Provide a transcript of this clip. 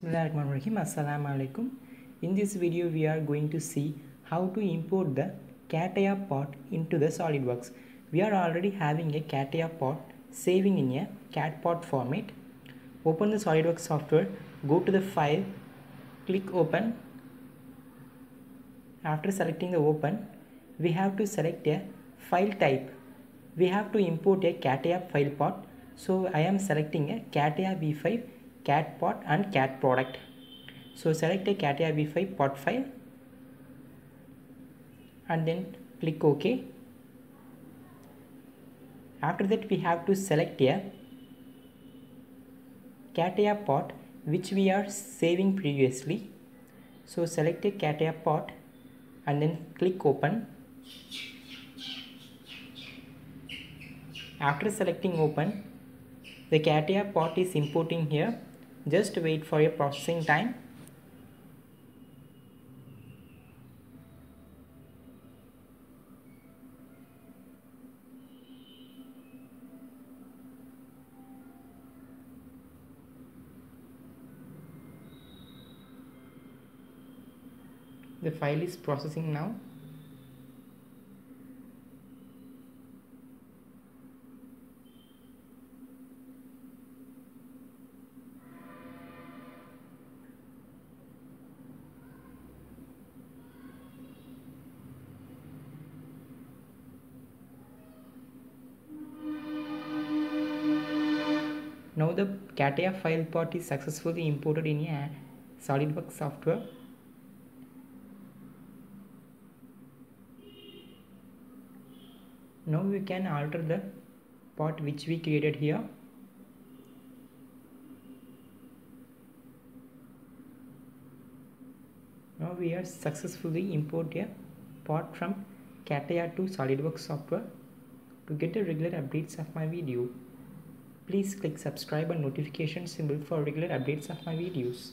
Bismillahirrahmanirrahim. Assalamu alaikum. In this video we are going to see how to import the CATIA part into the SolidWorks. We are already having a CATIA part saving in a CAT part format. Open the SolidWorks software, go to the file, click open. After selecting the open, we have to select a file type. We have to import a CATIA file part. So I am selecting a CATIA v5 cat part and cat product. So select a CATIA v5 part file and then click OK. After that we have to select a CATIA part which we are saving previously. So select a CATIA part and then click open. After selecting open, the CATIA part is importing here just wait for a processing time. The file is processing now Now the CATIA file part is successfully imported in a SolidWorks software. Now we can alter the part which we created here. Now we have successfully imported a part from CATIA to SolidWorks software. To get the regular updates of my video, please click subscribe and notification symbol for regular updates of my videos.